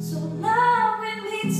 So lie with me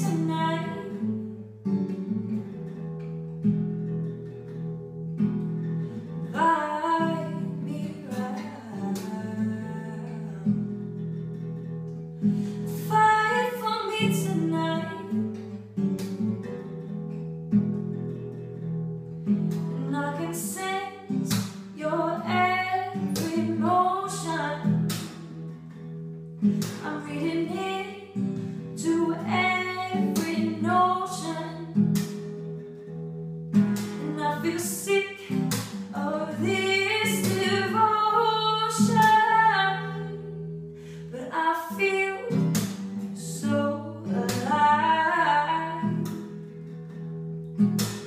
Boy,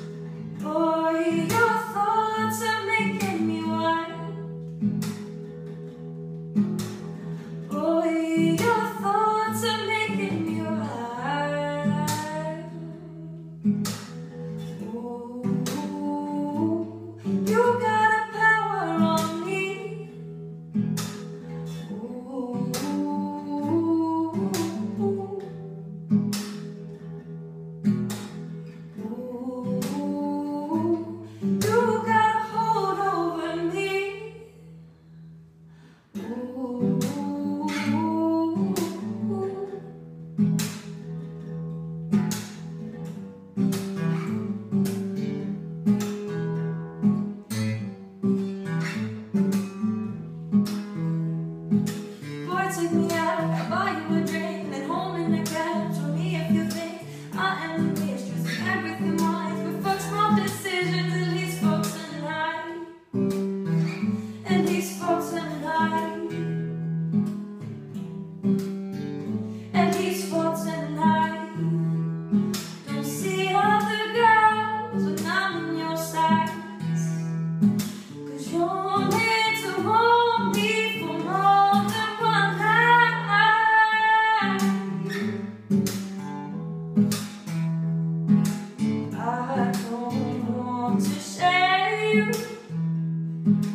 I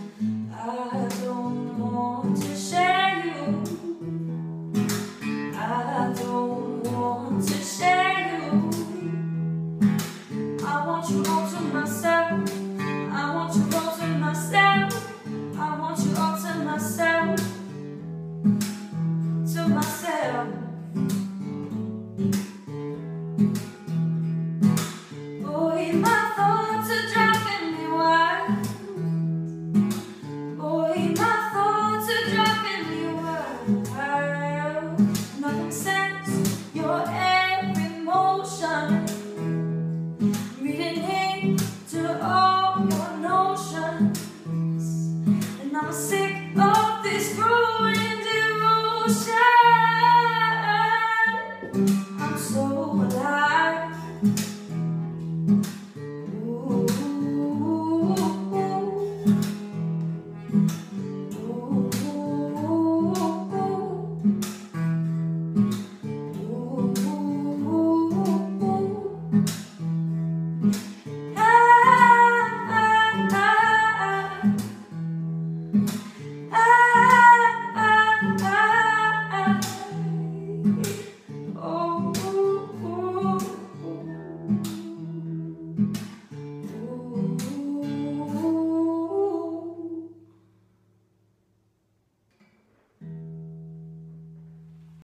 sick of this growing devotion.